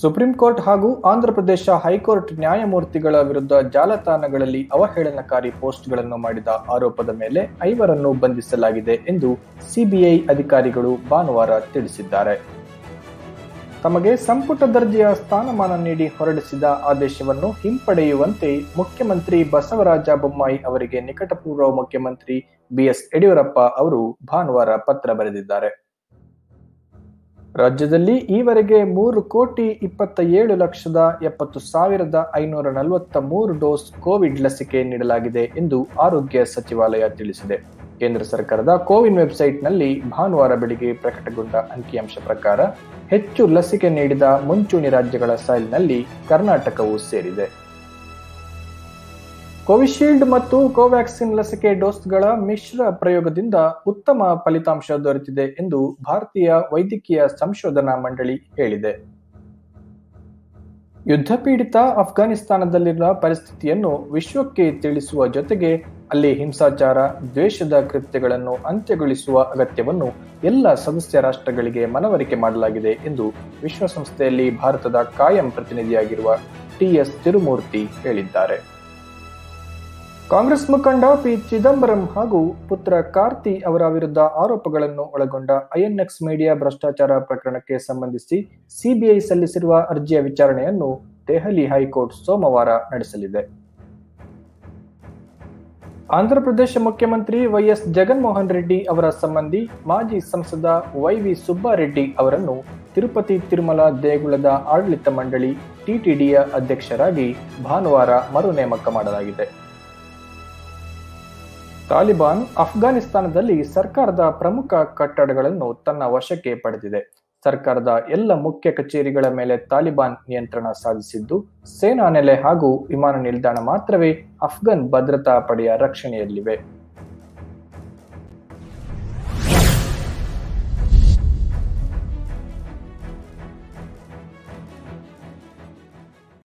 Supreme court ಹಾಗೂ Andhra Pradesh high court ನ್ಯಾಯಮೂರ್ತಿಗಳ ವಿರುದ್ಧ ಜಾಲತಾಣಗಳಲ್ಲಿ ಅವಹೇಳನಕಾರಿ ಪೋಸ್ಟ್ಗಳನ್ನು ಮಾಡಿದ ಆರೋಪದ ಮೇಲೆ ಐವರನ್ನು ಬಂಧಿಸಲಾಗಿದೆ ಎಂದು ಸಿಬಿಐ ಅಧಿಕಾರಿಗಳು ಭಾನುವಾರ ತಿಳಿಸಿದ್ದಾರೆ. ತಮಗೆ ಸಂಪುಟ ದರ್ಜೆಯ ಸ್ಥಾನಮಾನ ನೀಡಿ ಹೊರಡಿಸಿದ ಆದೇಶವನ್ನು ಹಿಂಪಡೆಯುವಂತೆ ಮುಖ್ಯಮಂತ್ರಿ ಬಸವರಾಜ ಬೊಮ್ಮಾಯಿ ಅವರಿಗೆ ನಿಕಟಪೂರ್ವ ಮುಖ್ಯಮಂತ್ರಿ ಬಿಎಸ್ ಯಡಿಯೂರಪ್ಪ ಅವರು ಭಾನುವಾರ ಪತ್ರ ಬರೆದಿದ್ದಾರೆ. ರಾಜ್ಯದಲ್ಲಿ ಈವರೆಗೆ ಮೂರು ಕೋಟಿ ಇಪ್ಪತ್ತ ಏಳು ಲಕ್ಷದ ಎಪ್ಪತ್ತು ಸಾವಿರದ ಐನೂರ ನಲವತ್ತ ಮೂರು ಡೋಸ್ ಕೋವಿಡ್ ಲಸಿಕೆ ನೀಡಲಾಗಿದೆ ಎಂದು ಆರೋಗ್ಯ ಸಚಿವಾಲಯ ತಿಳಿಸಿದೆ. ಕೇಂದ್ರ ಸರ್ಕಾರದ ಕೋವಿನ್ ವೆಬ್ಸೈಟ್ನಲ್ಲಿ ಭಾನುವಾರ ಬೆಳಿಗ್ಗೆ ಪ್ರಕಟಗೊಂಡ ಅಂಕಿಅಂಶ ಪ್ರಕಾರ ಹೆಚ್ಚು ಲಸಿಕೆ ನೀಡಿದ ಮುಂಚೂಣಿ ರಾಜ್ಯಗಳ ಸಾಲಿನಲ್ಲಿ ಕರ್ನಾಟಕವೂ ಸೇರಿದೆ. ಕೋವಿಶೀಲ್ಡ್ ಮತ್ತು ಕೋವ್ಯಾಕ್ಸಿನ್ ಲಸಿಕೆ ಡೋಸ್ಗಳ ಮಿಶ್ರ ಪ್ರಯೋಗದಿಂದ ಉತ್ತಮ ಫಲಿತಾಂಶ ದೊರೆತಿದೆ ಎಂದು ಭಾರತೀಯ ವೈದ್ಯಕೀಯ ಸಂಶೋಧನಾ ಮಂಡಳಿ ಹೇಳಿದೆ. ಯುದ್ಧ ಪೀಡಿತ ಅಫ್ಘಾನಿಸ್ತಾನದಲ್ಲಿರುವ ಪರಿಸ್ಥಿತಿಯನ್ನು ವಿಶ್ವಕ್ಕೆ ತಿಳಿಸುವ ಜೊತೆಗೆ ಅಲ್ಲಿ ಹಿಂಸಾಚಾರ, ದ್ವೇಷದ ಕೃತ್ಯಗಳನ್ನು ಅಂತ್ಯಗೊಳಿಸುವ ಅಗತ್ಯವನ್ನು ಎಲ್ಲ ಸದಸ್ಯ ರಾಷ್ಟ್ರಗಳಿಗೆ ಮನವರಿಕೆ ಮಾಡಲಾಗಿದೆ ಎಂದು ವಿಶ್ವಸಂಸ್ಥೆಯಲ್ಲಿ ಭಾರತದ ಕಾಯಂ ಪ್ರತಿನಿಧಿಯಾಗಿರುವ ಟಿಎಸ್ ತಿರುಮೂರ್ತಿ ಹೇಳಿದ್ದಾರೆ. ಕಾಂಗ್ರೆಸ್ ಮುಖಂಡ ಪಿ ಚಿದಂಬರಂ ಹಾಗೂ ಪುತ್ರ ಕಾರ್ತಿ ಅವರ ವಿರುದ್ಧ ಆರೋಪಗಳನ್ನು ಒಳಗೊಂಡ ಐಎನ್ಎಕ್ಸ್ ಮೀಡಿಯಾ ಭ್ರಷ್ಟಾಚಾರ ಪ್ರಕರಣಕ್ಕೆ ಸಂಬಂಧಿಸಿ ಸಿಬಿಐ ಸಲ್ಲಿಸಿರುವ ಅರ್ಜಿಯ ವಿಚಾರಣೆಯನ್ನು ದೆಹಲಿ ಹೈಕೋರ್ಟ್ ಸೋಮವಾರ ನಡೆಸಲಿದೆ. ಆಂಧ್ರಪ್ರದೇಶ ಮುಖ್ಯಮಂತ್ರಿ ವೈಎಸ್ ಜಗನ್ಮೋಹನ್ ರೆಡ್ಡಿ ಅವರ ಸಂಬಂಧಿ ಮಾಜಿ ಸಂಸದ ವೈವಿ ಸುಬ್ಬಾರೆಡ್ಡಿ ಅವರನ್ನು ತಿರುಪತಿ ತಿರುಮಲ ದೇಗುಲದ ಆಡಳಿತ ಮಂಡಳಿ ಟಿಟಿಡಿಯ ಅಧ್ಯಕ್ಷರಾಗಿ ಭಾನುವಾರ ಮರು ನೇಮಕ ಮಾಡಲಾಗಿದೆ. ತಾಲಿಬಾನ್ ಅಫ್ಘಾನಿಸ್ತಾನದಲ್ಲಿ ಸರ್ಕಾರದ ಪ್ರಮುಖ ಕಟ್ಟಡಗಳನ್ನು ತನ್ನ ವಶಕ್ಕೆ ಪಡೆದಿದೆ. ಸರ್ಕಾರದ ಎಲ್ಲ ಮುಖ್ಯ ಕಚೇರಿಗಳ ಮೇಲೆ ತಾಲಿಬಾನ್ ನಿಯಂತ್ರಣ ಸಾಧಿಸಿದ್ದು, ಸೇನಾ ನೆಲೆ ಹಾಗೂ ವಿಮಾನ ನಿಲ್ದಾಣ ಮಾತ್ರವೇ ಅಫ್ಘಾನ್ ಭದ್ರತಾ ಪಡೆಯ ರಕ್ಷಣೆಯಲ್ಲಿವೆ.